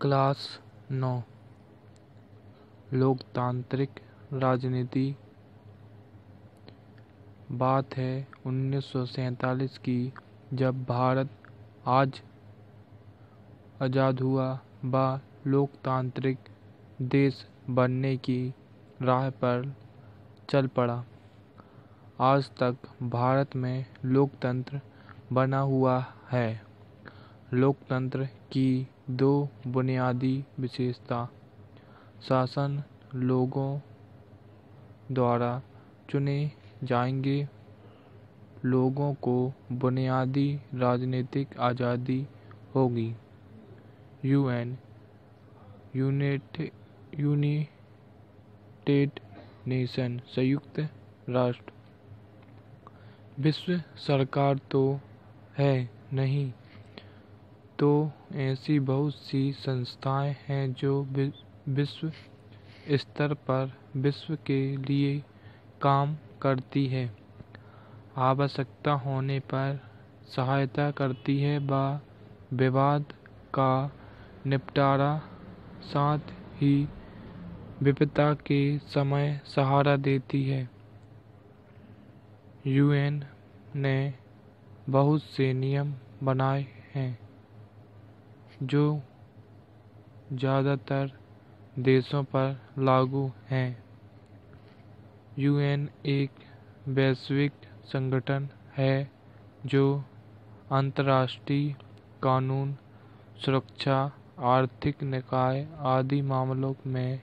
Class नौ। लोकतांत्रिक राजनीति। बात है उन्नीस सौ सैंतालीस की, जब भारत आज आज़ाद हुआ व लोकतांत्रिक देश बनने की राह पर चल पड़ा। आज तक भारत में लोकतंत्र बना हुआ है। लोकतंत्र की दो बुनियादी विशेषता। शासन लोगों द्वारा चुने जाएँगे। लोगों को बुनियादी राजनीतिक आज़ादी होगी। यूएन, यूनिट, यूनिटेड नेशन संयुक्त राष्ट्र। विश्व सरकार तो है नहीं तो ऐसी बहुत सी संस्थाएँ हैं जो विश्व स्तर पर विश्व के लिए काम करती है। आवश्यकता होने पर सहायता करती है व, विवाद का निपटारा, साथ ही विपदा के समय सहारा देती है। यूएन ने बहुत से नियम बनाए हैं। जो ज़्यादातर देशों पर लागू हैं। यूएन एक वैश्विक संगठन है जो अंतर्राष्ट्रीय कानून, सुरक्षा, आर्थिक निकाय आदि मामलों में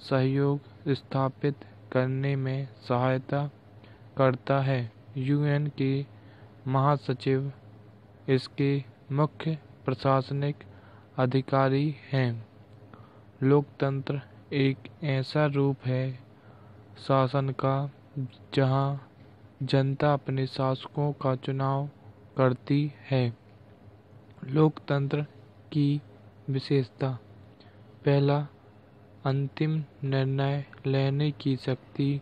सहयोग स्थापित करने में सहायता करता है। यूएन के महासचिव इसके मुख्य प्रशासनिक अधिकारी हैं। लोकतंत्र एक ऐसा रूप है, शासन का, जहाँ जनता अपने शासकों का चुनाव करती है। लोकतंत्र की विशेषता, पहला अंतिम निर्णय लेने की शक्ति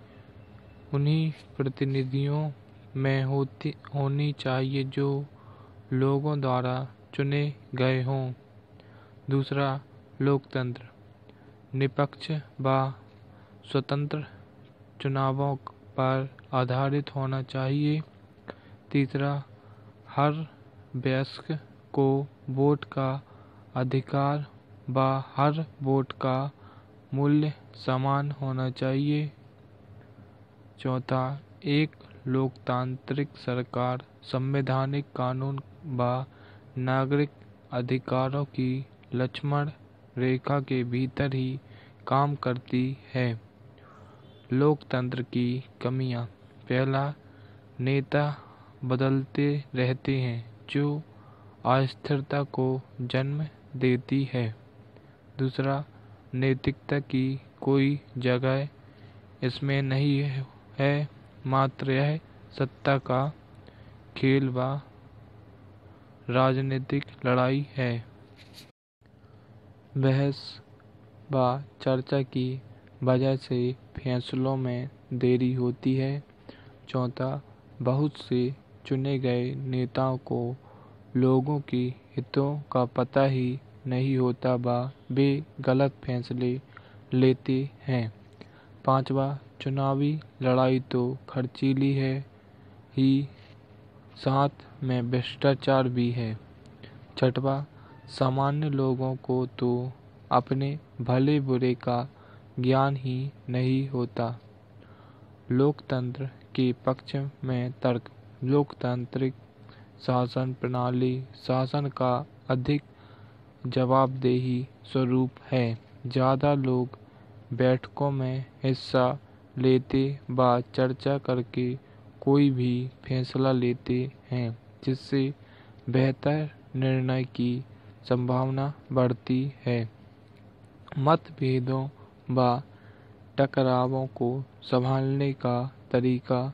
उन्हीं प्रतिनिधियों में होती, होनी चाहिए जो लोगों द्वारा चुने गए हों। दूसरा, लोकतंत्र। निष्पक्ष व स्वतंत्र चुनावों पर आधारित होना चाहिए। तीसरा, हर वयस्क को वोट का अधिकार व हर वोट का मूल्य समान होना चाहिए। चौथा, एक लोकतांत्रिक सरकार, संवैधानिक कानून व नागरिक अधिकारों की लक्ष्मण रेखा के भीतर ही काम करती है। लोकतंत्र की कमियाँ। पहला, नेता बदलते रहते हैं, जो अस्थिरता को जन्म देती है। दूसरा, नैतिकता की कोई जगह इसमें नहीं है, मात्र यह सत्ता का खेल व राजनीतिक लड़ाई है। बहस व चर्चा की वजह से फैसलों में देरी होती है। चौथा, बहुत से चुने गए नेताओं को लोगों के हितों का पता ही नहीं होता व वे गलत फैसले लेते हैं। पांचवा, चुनावी लड़ाई तो खर्चीली है ही साथ में भ्रष्टाचार भी है। छठवा सामान्य लोगों को तो अपने भले बुरे का ज्ञान ही नहीं होता। लोकतंत्र के पक्ष में तर्क, लोकतांत्रिक शासन प्रणाली, शासन का अधिक जवाबदेही स्वरूप है। ज़्यादा लोग बैठकों में हिस्सा लेते व चर्चा करके कोई भी फैसला लेते हैं, जिससे बेहतर निर्णय की संभावना बढ़ती है। मतभेदों व टकरावों को संभालने का तरीका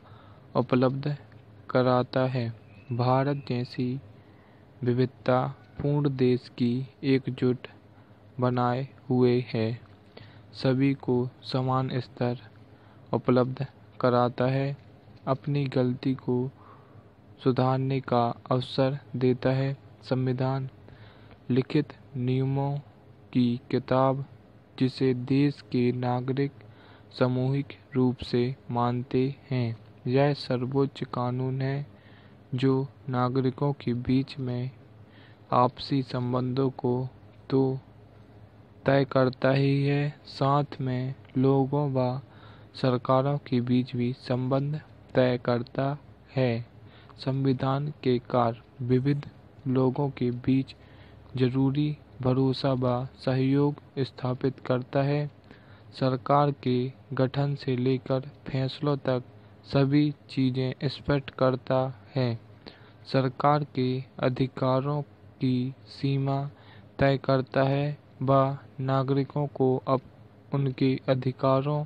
उपलब्ध कराता है। भारत जैसी विविधता पूर्ण देश की एकजुट बनाए हुए है। सभी को समान स्तर उपलब्ध कराता है। अपनी गलती को सुधारने का अवसर देता है। संविधान लिखित नियमों की किताब, जिसे देश के नागरिक सामूहिक रूप से मानते हैं, यह सर्वोच्च कानून है, जो नागरिकों के बीच में आपसी संबंधों को तो तय करता ही है, साथ में लोगों व सरकारों के बीच भी संबंध तय करता है। संविधान के कार्य विविध लोगों के बीच ज़रूरी भरोसा व सहयोग स्थापित करता है। सरकार के गठन से लेकर फैसलों तक सभी चीज़ें स्पष्ट करता है। सरकार के अधिकारों की सीमा तय करता है व नागरिकों को अब उनके अधिकारों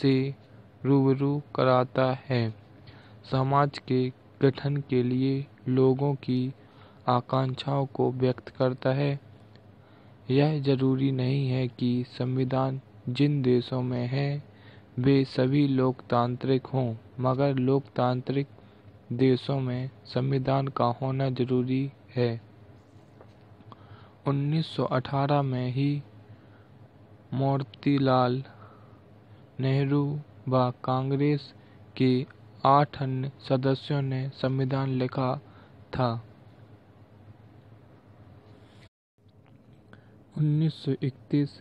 से रूबरू कराता है। समाज के गठन के लिए लोगों की आकांक्षाओं को व्यक्त करता है। यह ज़रूरी नहीं है कि संविधान जिन देशों में है, वे सभी लोकतांत्रिक हों, मगर लोकतांत्रिक देशों में संविधान का होना ज़रूरी है। 1918 में ही मोतीलाल नेहरू व कांग्रेस के आठ अन्य सदस्यों ने संविधान लिखा था। 1931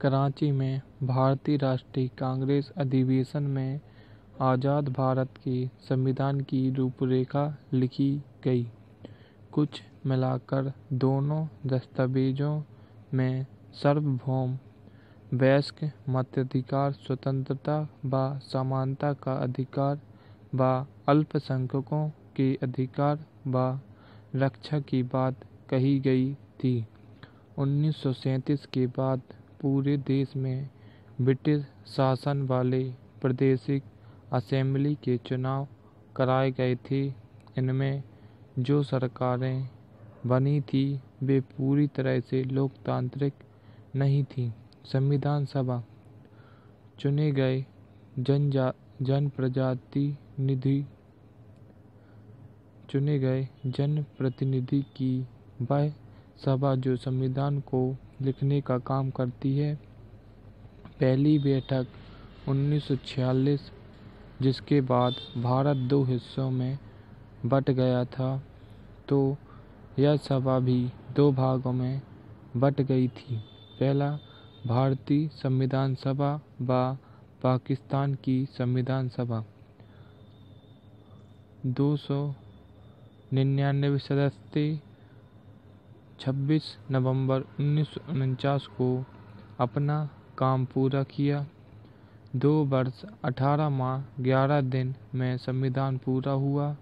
कराची में भारतीय राष्ट्रीय कांग्रेस अधिवेशन में आज़ाद भारत के संविधान की रूपरेखा लिखी गई। कुछ मिलाकर दोनों दस्तावेजों में सार्वभौम वयस्क मताधिकार स्वतंत्रता व समानता का अधिकार व अल्पसंख्यकों के अधिकार व रक्षा की बात कही गई थी। 1937 के बाद पूरे देश में ब्रिटिश शासन वाले प्रादेशिक असेंबली के चुनाव कराए गए थे। इनमें जो सरकारें बनी थी, वे पूरी तरह से लोकतांत्रिक नहीं थी। संविधान सभा चुने गए जन जन प्रजातिनिधि चुने गए जन प्रतिनिधि की वह सभा जो संविधान को लिखने का काम करती है। पहली बैठक 1946 जिसके बाद भारत दो हिस्सों में बट गया था तो यह सभा भी दो भागों में बट गई थी। पहला भारतीय संविधान सभा व पाकिस्तान की संविधान सभा। दो सौ निन्यानवे सदस्य 26 नवंबर उन्नीस सौ उनचास को अपना काम पूरा किया। दो वर्ष 18 माह 11 दिन में संविधान पूरा हुआ।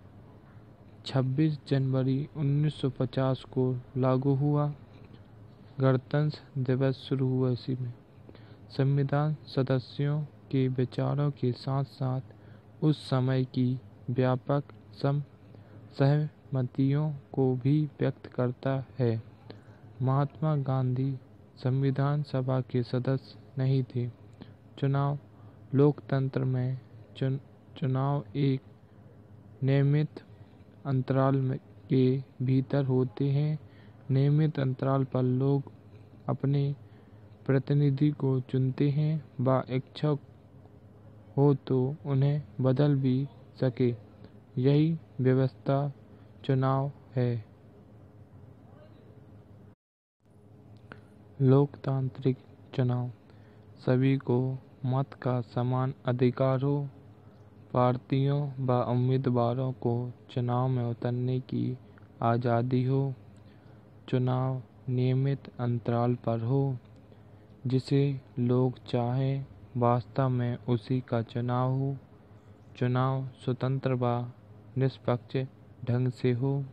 26 जनवरी 1950 को लागू हुआ। गणतंत्र दिवस शुरू हुआ इसी में। संविधान सदस्यों के विचारों के साथ साथ उस समय की व्यापक सम सहमतियों को भी व्यक्त करता है। महात्मा गांधी संविधान सभा के सदस्य नहीं थे। चुनाव लोकतंत्र में चुन, चुनाव एक नियमित अंतराल में के भीतर होते हैं। नियमित अंतराल पर लोग अपने प्रतिनिधि को चुनते हैं व इच्छा हो तो उन्हें बदल भी सके। यही व्यवस्था चुनाव है। लोकतांत्रिक चुनाव। सभी को मत का समान अधिकार हो पार्टियों व उम्मीदवारों को चुनाव में उतरने की आज़ादी हो। चुनाव नियमित अंतराल पर हो। जिसे लोग चाहें, वास्तव में उसी का चुनाव हो। चुनाव स्वतंत्र व निष्पक्ष ढंग से हो।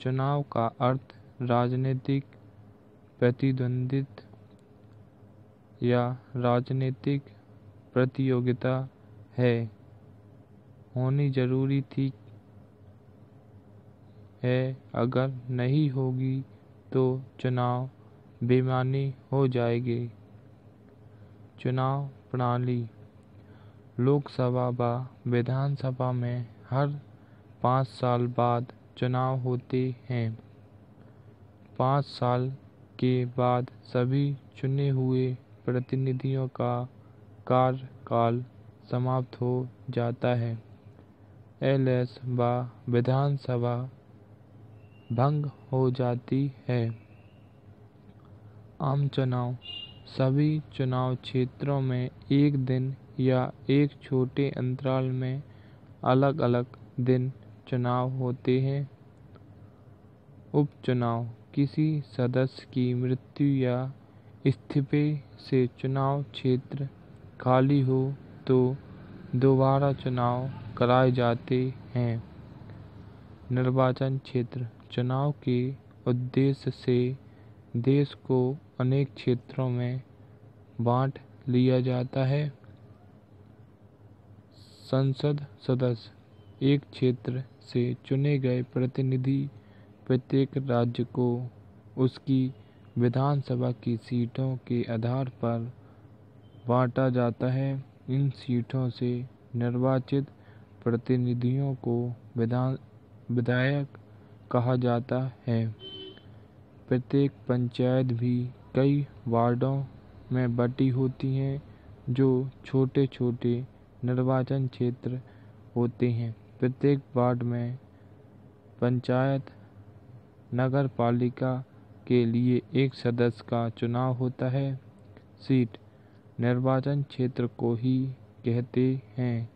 चुनाव का अर्थ राजनीतिक, प्रतिद्वंदित या राजनीतिक प्रतियोगिता है। होनी ज़रूरी थी है। अगर नहीं होगी तो चुनाव बेमानी हो जाएगी। चुनाव प्रणाली। लोकसभा व विधानसभा में हर पाँच साल बाद चुनाव होते हैं। पाँच साल के बाद सभी चुने हुए प्रतिनिधियों का कार्यकाल समाप्त हो जाता है। एल एस व विधानसभा भंग हो जाती है। आम चुनाव। सभी चुनाव क्षेत्रों में एक दिन या एक छोटे अंतराल में अलग अलग दिन चुनाव होते हैं। उपचुनाव। किसी सदस्य की मृत्यु या इस्तीफे से चुनाव क्षेत्र खाली हो तो दोबारा चुनाव कराए जाते हैं। निर्वाचन क्षेत्र। चुनाव के उद्देश्य से देश को अनेक क्षेत्रों में बांट लिया जाता है। संसद सदस्य एक क्षेत्र से चुने गए प्रतिनिधि प्रत्येक राज्य को उसकी विधानसभा की सीटों के आधार पर बांटा जाता है। इन सीटों से निर्वाचित प्रतिनिधियों को विधान, विधायक कहा जाता है। प्रत्येक पंचायत भी कई वार्डों में बटी होती हैं, जो छोटे छोटे निर्वाचन क्षेत्र होते हैं। प्रत्येक वार्ड में पंचायत नगर पालिका के लिए एक सदस्य का चुनाव होता है। सीट निर्वाचन क्षेत्र को ही कहते हैं,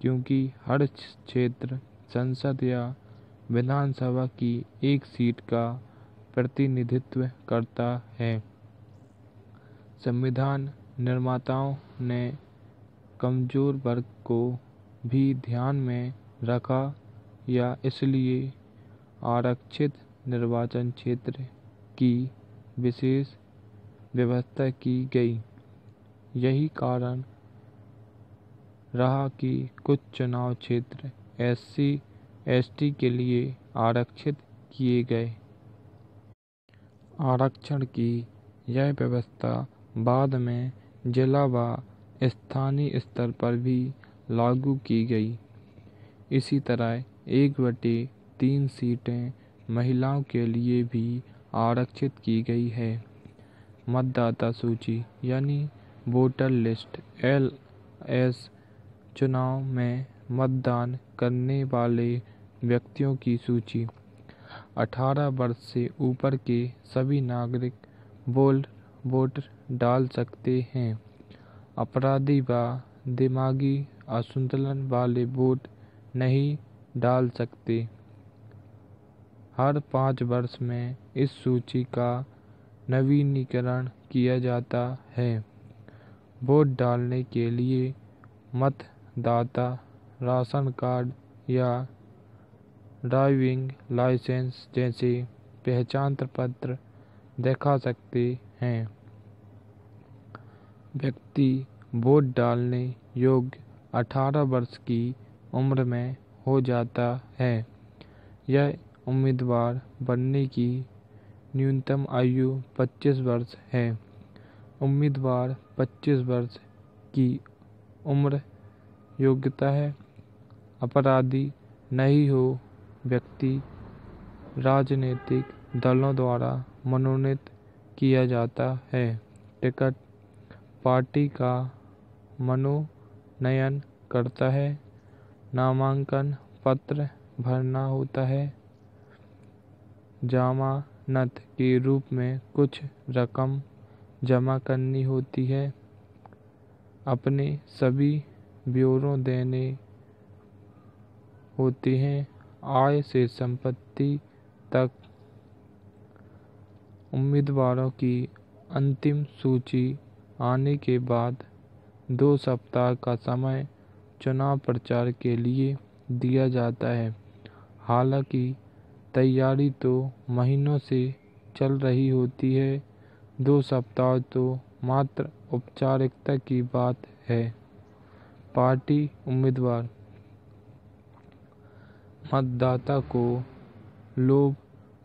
क्योंकि हर क्षेत्र संसद या विधानसभा की एक सीट का प्रतिनिधित्व करता है। संविधान निर्माताओं ने कमज़ोर वर्ग को भी ध्यान में रखा या इसलिए आरक्षित निर्वाचन क्षेत्र की विशेष व्यवस्था की गई। यही कारण रहा कि कुछ चुनाव क्षेत्र एससी एसटी के लिए आरक्षित किए गए। आरक्षण की यह व्यवस्था बाद में जिला व स्थानीय स्तर पर भी लागू की गई। इसी तरह एक बटे तीन सीटें महिलाओं के लिए भी आरक्षित की गई है। मतदाता सूची यानी वोटर लिस्ट एल एस चुनाव में मतदान करने वाले व्यक्तियों की सूची। 18 वर्ष से ऊपर के सभी नागरिक वोल्ड वोट डाल सकते हैं। अपराधी व दिमागी असंतुलन वाले वोट नहीं डाल सकते। हर पाँच वर्ष में इस सूची का नवीनीकरण किया जाता है। वोट डालने के लिए मतदाता राशन कार्ड या ड्राइविंग लाइसेंस जैसे पहचान पत्र दिखा सकते हैं। व्यक्ति वोट डालने योग्य 18 वर्ष की उम्र में हो जाता है। यह उम्मीदवार बनने की न्यूनतम आयु 25 वर्ष है। उम्मीदवार 25 वर्ष की उम्र योग्यता है। अपराधी नहीं हो व्यक्ति राजनीतिक दलों द्वारा मनोनीत किया जाता है। टिकट पार्टी का मनोनयन करता है। नामांकन पत्र भरना होता है। जमानत के रूप में कुछ रकम जमा करनी होती है। अपने सभी ब्योरों देने होते हैं। आय से संपत्ति तक। उम्मीदवारों की अंतिम सूची आने के बाद दो सप्ताह का समय चुनाव प्रचार के लिए दिया जाता है। हालाँकि तैयारी तो महीनों से चल रही होती है, दो सप्ताह तो मात्र औपचारिकता की बात है। पार्टी उम्मीदवार मतदाता को लोभ,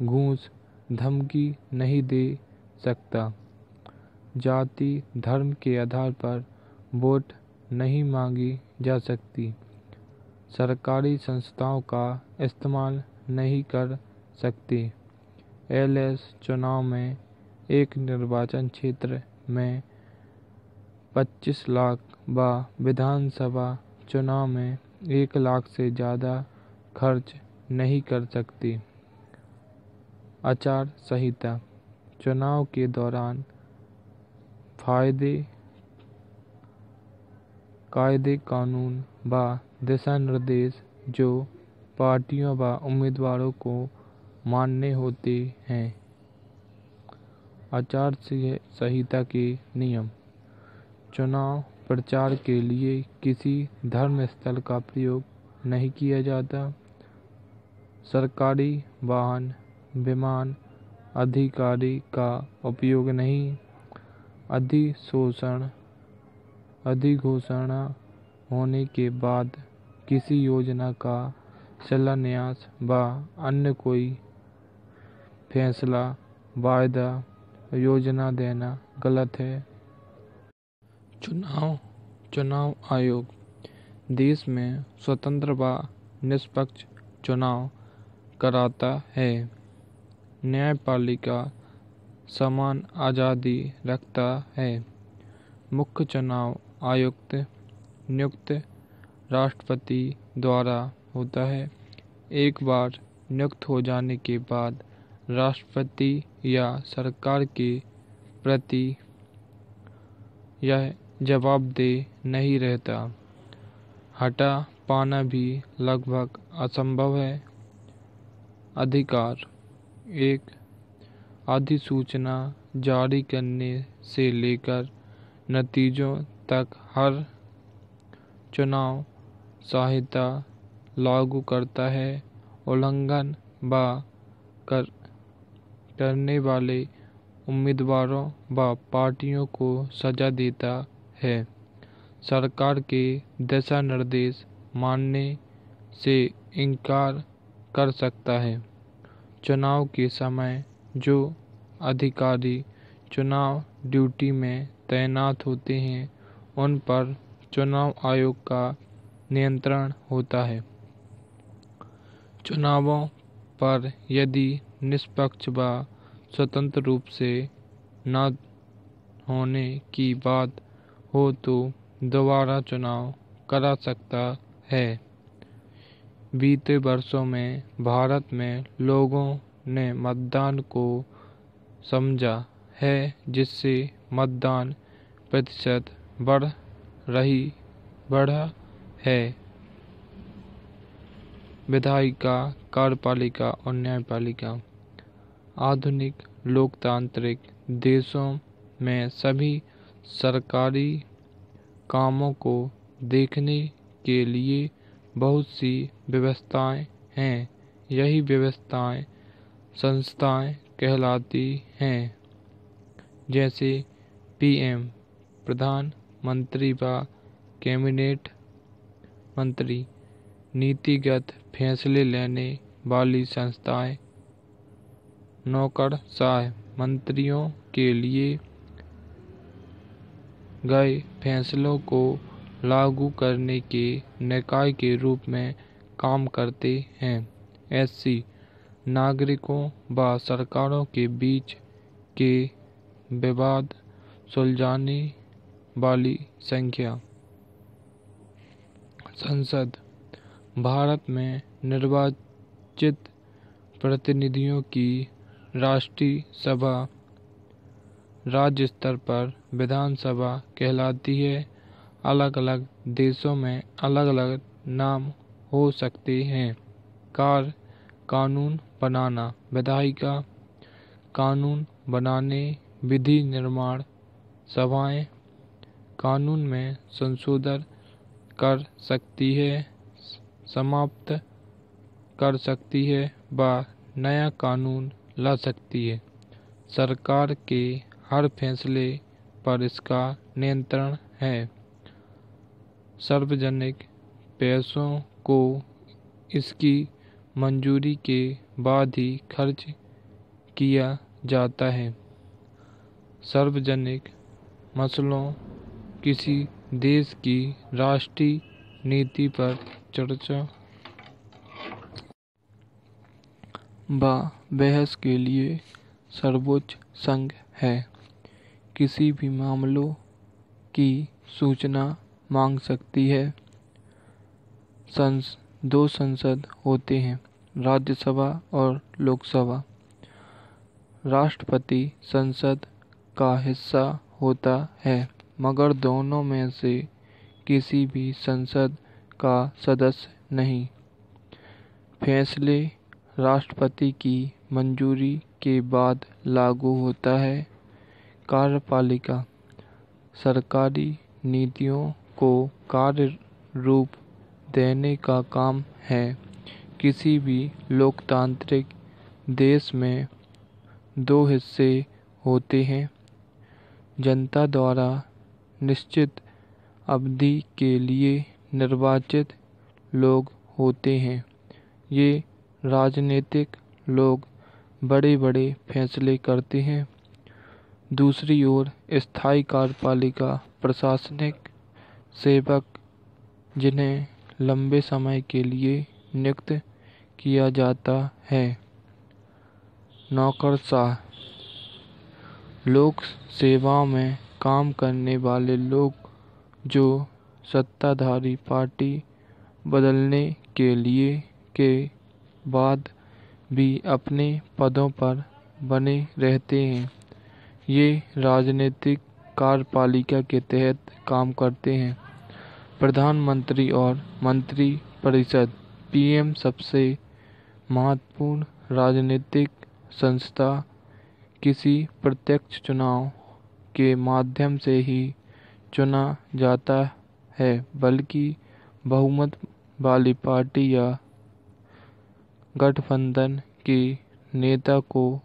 घूस, धमकी नहीं दे सकता। जाति, धर्म के आधार पर वोट नहीं मांगी जा सकती। सरकारी संस्थाओं का इस्तेमाल नहीं कर सकती। एल एस चुनाव में एक निर्वाचन क्षेत्र में पच्चीस लाख व विधानसभा चुनाव में एक लाख से ज़्यादा खर्च नहीं कर सकती। आचार संहिता, चुनाव के दौरान फ़ायदे, कायदे कानून व दिशा निर्देश जो पार्टियों व उम्मीदवारों को मानने होते हैं। आचार संहिता के नियम, चुनाव प्रचार के लिए किसी धर्म स्थल का प्रयोग नहीं किया जाता। सरकारी वाहन, विमान अधिकारी का उपयोग नहीं। अधिशोषण, अधिघोषणा होने के बाद किसी योजना का शिलान्यास व अन्य कोई फैसला, वायदा, योजना देना गलत है। चुनाव चुनाव आयोग। देश में स्वतंत्र व निष्पक्ष चुनाव कराता है। न्यायपालिका समान आज़ादी रखता है। मुख्य चुनाव आयुक्त नियुक्त राष्ट्रपति द्वारा होता है। एक बार नियुक्त हो जाने के बाद राष्ट्रपति या सरकार के प्रति यह जवाबदेह नहीं रहता। हटा पाना भी लगभग असंभव है। अधिकार। एक, अधिसूचना जारी करने से लेकर नतीजों तक हर चुनाव संहिता लागू करता है। उल्लंघन व कर, करने वाले उम्मीदवारों व पार्टियों को सजा देता है। सरकार के दिशा निर्देश मानने से इनकार कर सकता है। चुनाव के समय जो अधिकारी चुनाव ड्यूटी में तैनात होते हैं, उन पर चुनाव आयोग का नियंत्रण होता है। चुनावों पर यदि निष्पक्ष व स्वतंत्र रूप से न होने की बात हो तो दोबारा चुनाव करा सकता है। बीते वर्षों में भारत में लोगों ने मतदान को समझा है, जिससे मतदान प्रतिशत बढ़ रही, बढ़ा है। विधायिका कार्यपालिका और न्यायपालिका। आधुनिक, लोकतांत्रिक देशों में सभी सरकारी कामों को देखने के लिए बहुत सी व्यवस्थाएँ हैं। यही व्यवस्थाएँ संस्थाएँ कहलाती हैं। जैसे पीएम, प्रधानमंत्री व कैबिनेट मंत्री, नीतिगत फैसले लेने वाली संस्थाएँ। नौकरशाह मंत्रियों के लिए गए फैसलों को लागू करने के निकाय के रूप में काम करते हैं। ऐसी नागरिकों व सरकारों के बीच के विवाद सुलझाने वाली संख्या। संसद, भारत में निर्वाचित प्रतिनिधियों की राष्ट्रीय सभा राज्य स्तर पर विधानसभा कहलाती है। अलग अलग देशों में अलग अलग नाम हो सकते हैं। कार, कानून बनाना विधायिका कानून बनाने, विधि निर्माण, सभाएँ कानून में संशोधन कर सकती है, समाप्त कर सकती है व नया कानून ला सकती है। सरकार के हर फैसले पर इसका नियंत्रण है। सार्वजनिक पैसों को इसकी मंजूरी के बाद ही खर्च किया जाता है। सार्वजनिक मसलों किसी देश की राष्ट्रीय नीति पर चर्चा। व बहस के लिए सर्वोच्च संघ है। किसी भी मामलों की सूचना मांग सकती है। संस, दो संसद होते हैं, राज्यसभा और लोकसभा। राष्ट्रपति संसद का हिस्सा होता है, मगर दोनों में से किसी भी संसद का सदस्य नहीं। फैसले राष्ट्रपति की मंजूरी के बाद लागू होता है। कार्यपालिका, सरकारी नीतियों को कार्य रूप देने का काम है। किसी भी लोकतांत्रिक देश में दो हिस्से होते हैं। जनता द्वारा निश्चित अवधि के लिए निर्वाचित लोग होते हैं। ये राजनीतिक लोग बड़े बड़े फैसले करते हैं। दूसरी ओर स्थायी कार्यपालिका प्रशासनिक सेवक, जिन्हें लंबे समय के लिए नियुक्त किया जाता है। नौकरशाह लोक सेवाओं में काम करने वाले लोग जो सत्ताधारी पार्टी बदलने के लिए के बाद भी अपने पदों पर बने रहते हैं, ये राजनीतिक कार्यपालिका के तहत काम करते हैं। प्रधानमंत्री और मंत्री परिषद पीएम सबसे महत्वपूर्ण राजनीतिक संस्था किसी प्रत्यक्ष चुनाव के माध्यम से ही चुना जाता है, बल्कि बहुमत वाली पार्टी या गठबंधन के नेता को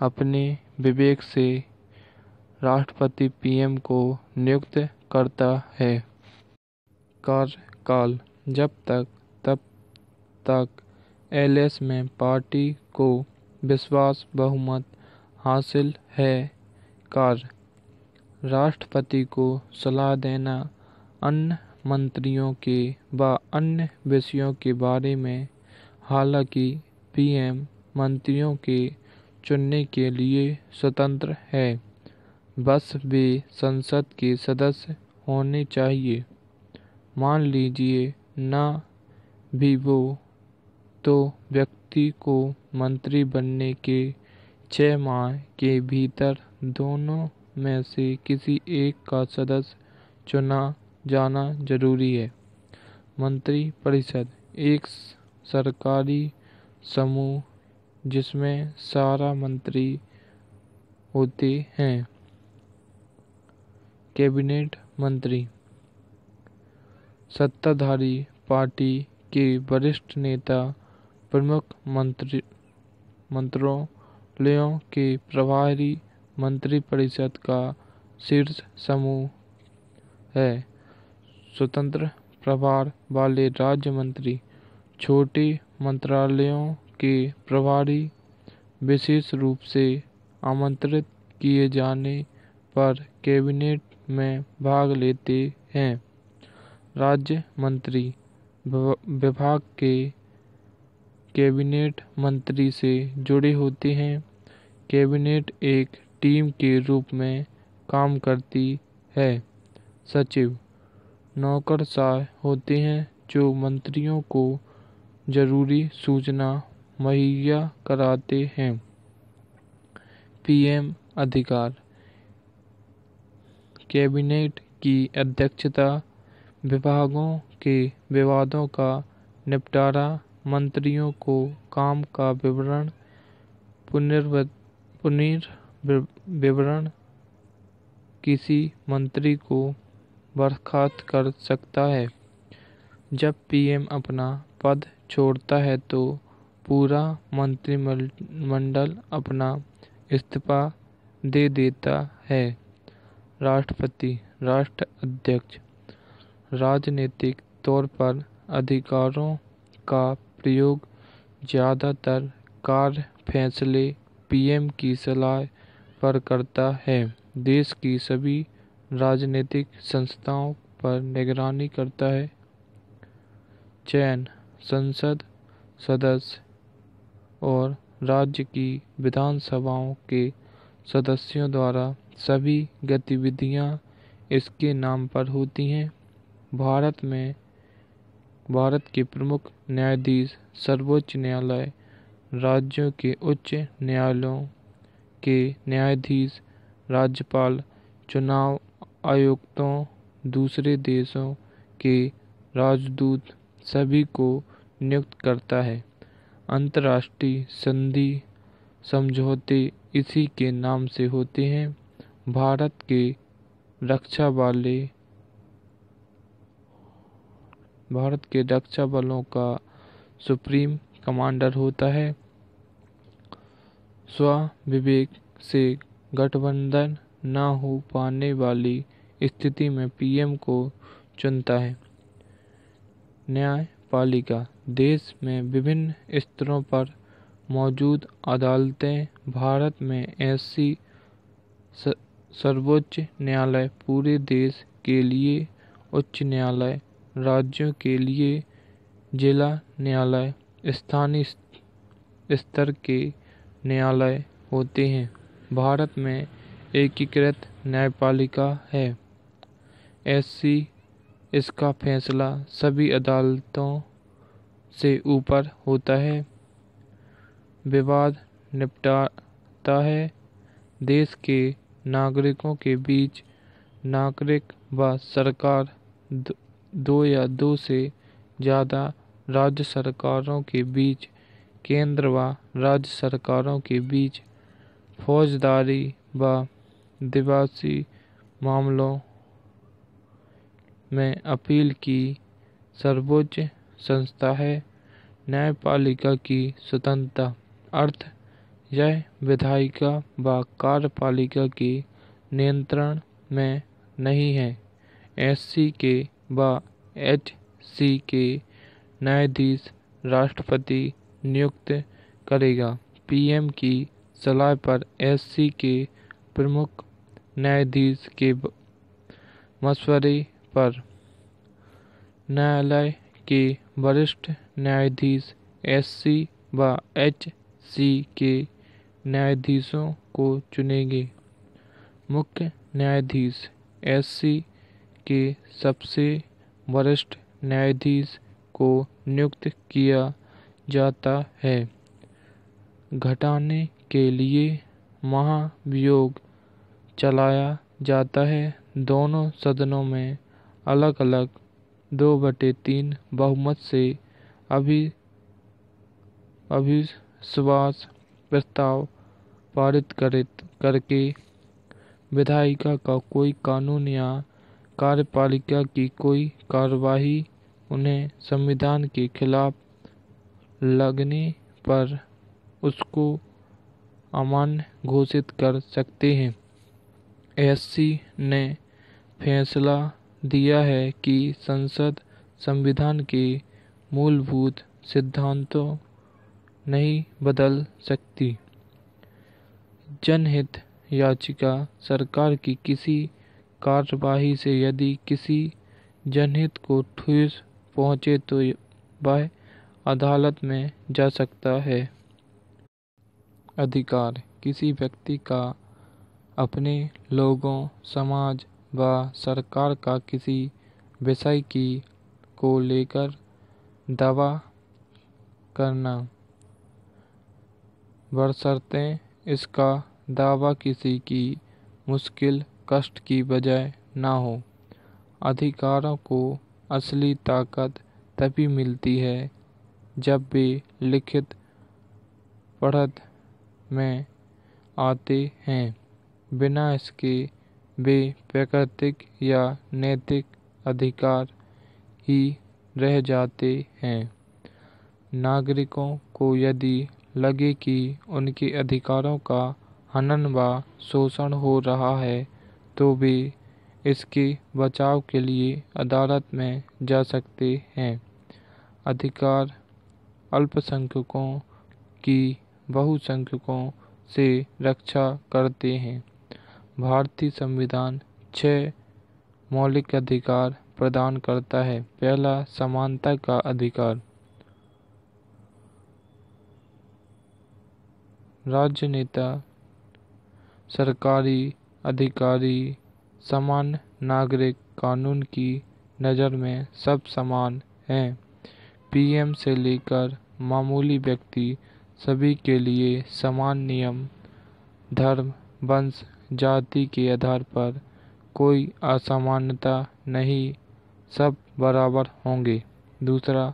अपने विवेक से राष्ट्रपति पीएम को नियुक्त करता है। कार्यकाल जब तक, तब तक एलएस में पार्टी को विश्वास बहुमत हासिल है। कार्य राष्ट्रपति को सलाह देना अन्य मंत्रियों के व अन्य विषयों के बारे में, हालाँकि पीएम मंत्रियों के चुनने के लिए स्वतंत्र है। बस वे संसद के सदस्य होने चाहिए। मान लीजिए न भी वो तो व्यक्ति को मंत्री बनने के छः माह के भीतर दोनों में से किसी एक का सदस्य चुना जाना ज़रूरी है। मंत्री परिषद, एक सरकारी समूह जिसमें सारा मंत्री होते हैं। कैबिनेट मंत्री सत्ताधारी पार्टी के वरिष्ठ नेता, प्रमुख मंत्री मंत्रालयों के प्रभारी मंत्रिपरिषद का शीर्ष समूह है। स्वतंत्र प्रभार वाले राज्य मंत्री, छोटे मंत्रालयों के प्रभारी विशेष रूप से आमंत्रित किए जाने पर कैबिनेट में भाग लेते हैं। राज्य मंत्री विभाग के कैबिनेट मंत्री से जुड़े होते हैं। कैबिनेट एक टीम के रूप में काम करती है। सचिव नौकरशाह होते हैं, जो मंत्रियों को ज़रूरी सूचना मुहैया कराते हैं। पीएम अधिकार। कैबिनेट की अध्यक्षता विभागों के विवादों का निपटारा, मंत्रियों को काम का विवरण पुनर्विवरण किसी मंत्री को बर्खास्त कर सकता है। जब पीएम अपना पद छोड़ता है तो पूरा मंत्रिमंडल अपना इस्तीफा दे देता है। राष्ट्रपति, राष्ट्र अध्यक्ष राजनीतिक तौर पर अधिकारों का प्रयोग ज़्यादातर कार्य फैसले, पीएम की सलाह पर करता है। देश की सभी राजनीतिक संस्थाओं पर निगरानी करता है। चयन संसद सदस्य और राज्य की विधानसभाओं के सदस्यों द्वारा सभी गतिविधियाँ इसके नाम पर होती हैं। भारत में भारत के प्रमुख न्यायाधीश, सर्वोच्च न्यायालय, राज्यों के उच्च न्यायालयों के न्यायाधीश, राज्यपाल, चुनाव आयुक्तों, दूसरे देशों के राजदूत सभी को नियुक्त करता है। अंतर्राष्ट्रीय संधि समझौते इसी के नाम से होते हैं। भारत के रक्षा वाले भारत के रक्षा बलों का सुप्रीम कमांडर होता है। स्व विवेक से गठबंधन न हो पाने वाली स्थिति में पीएम को चुनता है। न्यायपालिका देश में विभिन्न स्तरों पर मौजूद अदालतें, भारत में ऐसी सर्वोच्च न्यायालय पूरे देश के लिए उच्च न्यायालय राज्यों के लिए जिला न्यायालय, स्थानीय स्तर के न्यायालय होते हैं। भारत में एकीकृत न्यायपालिका है। ऐसी इसका फैसला सभी अदालतों से ऊपर होता है। विवाद निपटाता है। देश के नागरिकों के बीच नागरिक व सरकार दो या दो से ज़्यादा राज्य सरकारों के बीच, केंद्र व राज्य सरकारों के बीच फौजदारी व दिवासी मामलों में अपील की सर्वोच्च संस्था है न्यायपालिका की स्वतंत्रता। अर्थ, यह विधायिका व कार्यपालिका के नियंत्रण में नहीं है। एससी के व एच सी के न्यायाधीश राष्ट्रपति नियुक्त करेगा। पीएम की सलाह पर एससी के प्रमुख न्यायाधीश के मशवरे पर न्यायालय के वरिष्ठ न्यायाधीश एससी व एच सी के न्यायाधीशों को चुनेंगे। मुख्य न्यायाधीश एससी के सबसे वरिष्ठ न्यायाधीश को नियुक्त किया जाता है। घटाने के लिए महाभियोग चलाया जाता है। दोनों सदनों में अलग अलग दो बटे तीन बहुमत से अभी अविश्वास प्रस्ताव पारित करित, करके विधायिका का कोई कानून या कार्यपालिका की कोई कार्यवाही उन्हें संविधान के खिलाफ लगने पर उसको अमान्य घोषित कर सकते हैं। एससी ने फैसला दिया है कि संसद संविधान के मूलभूत सिद्धांतों नहीं बदल सकती। जनहित याचिका सरकार की किसी कार्यवाही से यदि किसी जनहित को ठेस पहुँचे तो वह अदालत में जा सकता है। अधिकार, किसी व्यक्ति का, अपने लोगों, समाज व सरकार का किसी विषय की, को लेकर दावा करना। बशर्ते इसका दावा किसी की मुश्किल कष्ट की बजाय ना हो। अधिकारों को असली ताकत तभी मिलती है जब वे लिखित, पढ़त में आते हैं। बिना इसके वे प्राकृतिक या नैतिक अधिकार ही रह जाते हैं। नागरिकों को यदि लगे कि उनके अधिकारों का हनन व शोषण हो रहा है तो वे इसके बचाव के लिए अदालत में जा सकते हैं। अधिकार अल्पसंख्यकों की बहुसंख्यकों से रक्षा करते हैं। भारतीय संविधान छः मौलिक अधिकार प्रदान करता है। पहला, समानता का अधिकार। राजनेता सरकारी अधिकारी, समान नागरिक कानून की नज़र में सब समान हैं। पीएम से लेकर मामूली व्यक्ति सभी के लिए समान नियम, धर्म, वंश, जाति के आधार पर कोई असमानता नहीं, सब बराबर होंगे। दूसरा,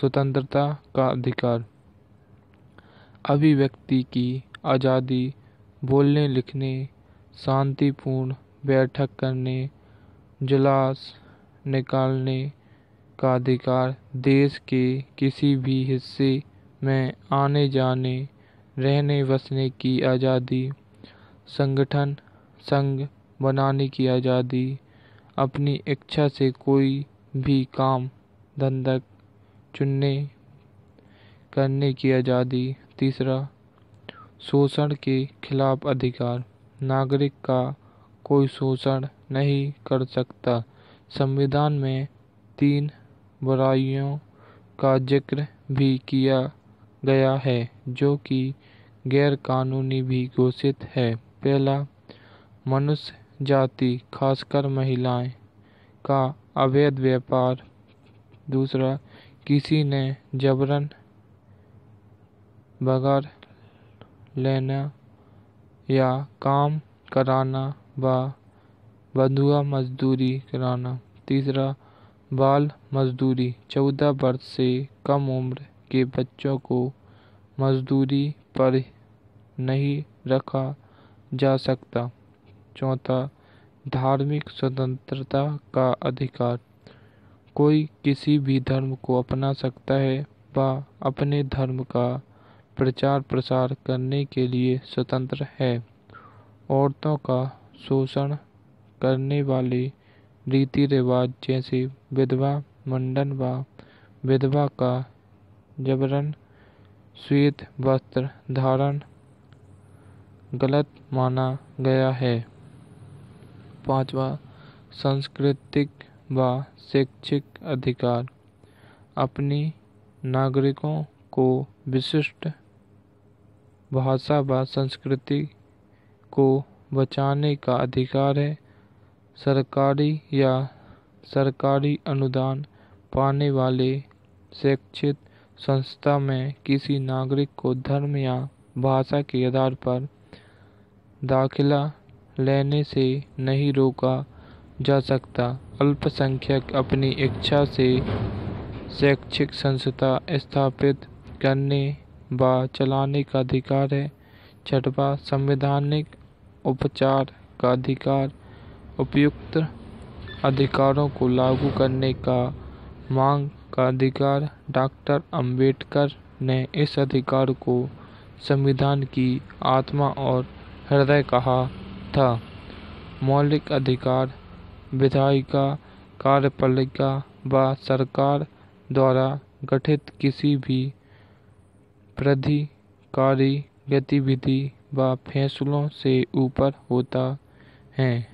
स्वतंत्रता का अधिकार। अभिव्यक्ति की आज़ादी बोलने लिखने शांतिपूर्ण बैठक करने जुलास निकालने का अधिकार देश के किसी भी हिस्से में आने जाने, रहने बसने की आज़ादी, संगठन, संघ बनाने की आज़ादी, अपनी इच्छा से कोई भी काम धंधा चुनने, करने की आज़ादी, तीसरा, शोषण के खिलाफ अधिकार। नागरिक का कोई शोषण नहीं कर सकता। संविधान में तीन बुराइयों का ज़िक्र भी किया गया है, जो कि गैर कानूनी भी घोषित है। पहला, मनुष्य जाति, खासकर महिलाएँ, का अवैध व्यापार। दूसरा, किसी ने जबरन बगैर लेना या काम कराना व बंधुआ मजदूरी कराना। तीसरा, बाल मजदूरी। चौदह वर्ष से कम उम्र के बच्चों को मजदूरी पर नहीं रखा जा सकता। चौथा, धार्मिक स्वतंत्रता का अधिकार। कोई किसी भी धर्म को अपना सकता है व अपने धर्म का प्रचार प्रसार करने के लिए स्वतंत्र है। औरतों का शोषण करने वाले रीति रिवाज जैसे विधवा मंडन व विधवा का जबरन श्वेत वस्त्र धारण गलत माना गया है। पांचवा, सांस्कृतिक व शैक्षिक अधिकार। अपनी नागरिकों को विशिष्ट भाषा व संस्कृति को बचाने का अधिकार है। सरकारी या सरकारी अनुदान पाने वाले शैक्षिक संस्था में किसी नागरिक को धर्म या भाषा के आधार पर दाखिला लेने से नहीं रोका जा सकता। अल्पसंख्यक अपनी इच्छा से शैक्षिक संस्था स्थापित करने व चलाने का अधिकार है। छठवा संवैधानिक उपचार का अधिकार। उपयुक्त अधिकारों को लागू करने का मांग का अधिकार। डॉक्टर अंबेडकर ने इस अधिकार को संविधान की आत्मा और हृदय कहा था। मौलिक अधिकार, विधायिका, कार्यपालिका व सरकार द्वारा गठित किसी भी प्राधिकारी गतिविधि व फैसलों से ऊपर होता है।